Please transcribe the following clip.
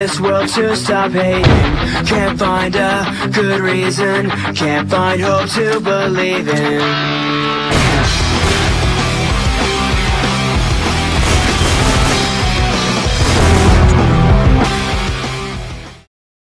this world to stop hating. Can't find a good reason. Can't find hope to believe in.